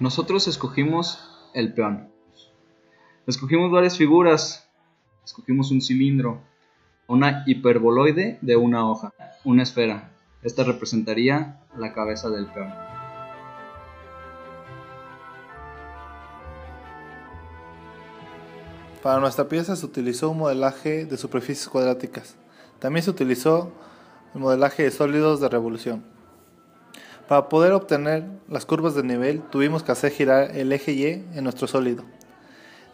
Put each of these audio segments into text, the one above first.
nosotros escogimos el peón. Escogimos varias figuras. Escogimos un cilindro, una hiperboloide de una hoja, una esfera. Esta representaría la cabeza del peón. Para nuestra pieza se utilizó un modelaje de superficies cuadráticas. También se utilizó el modelaje de sólidos de revolución. Para poder obtener las curvas de nivel tuvimos que hacer girar el eje Y en nuestro sólido.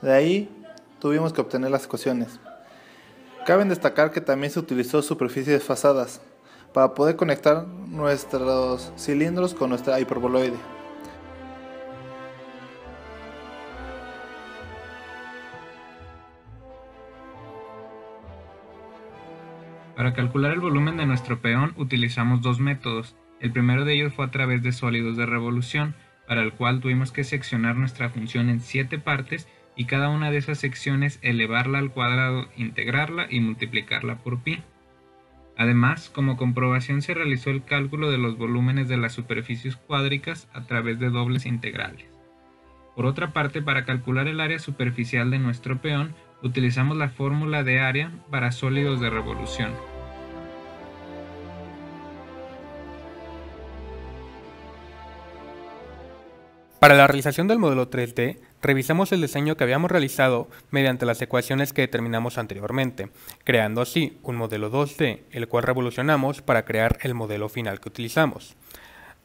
De ahí tuvimos que obtener las ecuaciones. Cabe destacar que también se utilizó superficies desfasadas para poder conectar nuestros cilindros con nuestra hiperboloide. Para calcular el volumen de nuestro peón utilizamos dos métodos. El primero de ellos fue a través de sólidos de revolución, para el cual tuvimos que seccionar nuestra función en siete partes y cada una de esas secciones elevarla al cuadrado, integrarla y multiplicarla por pi. Además, como comprobación se realizó el cálculo de los volúmenes de las superficies cuádricas a través de dobles integrales. Por otra parte, para calcular el área superficial de nuestro peón, utilizamos la fórmula de área para sólidos de revolución. Para la realización del modelo 3D, revisamos el diseño que habíamos realizado mediante las ecuaciones que determinamos anteriormente, creando así un modelo 2D, el cual revolucionamos para crear el modelo final que utilizamos.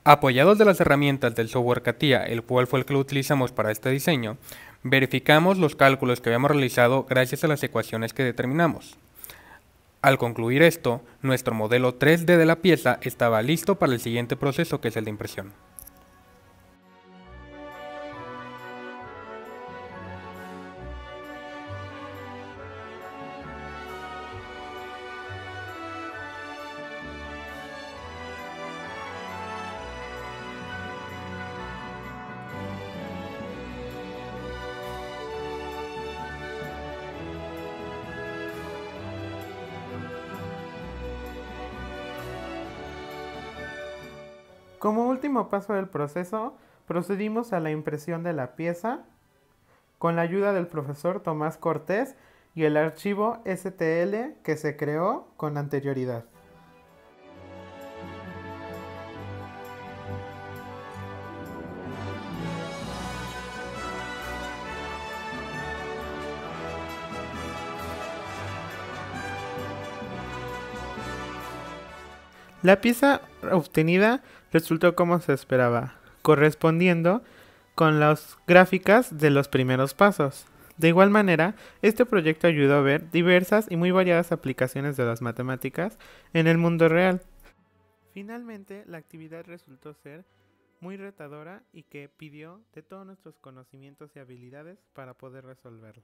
Apoyados de las herramientas del software CATIA, el cual fue el que lo utilizamos para este diseño, verificamos los cálculos que habíamos realizado gracias a las ecuaciones que determinamos. Al concluir esto, nuestro modelo 3D de la pieza estaba listo para el siguiente proceso que es el de impresión. Como último paso del proceso, procedimos a la impresión de la pieza con la ayuda del profesor Tomás Cortés y el archivo STL que se creó con anterioridad. La pieza obtenida resultó como se esperaba, correspondiendo con las gráficas de los primeros pasos. De igual manera, este proyecto ayudó a ver diversas y muy variadas aplicaciones de las matemáticas en el mundo real. Finalmente, la actividad resultó ser muy retadora y que pidió de todos nuestros conocimientos y habilidades para poder resolverla.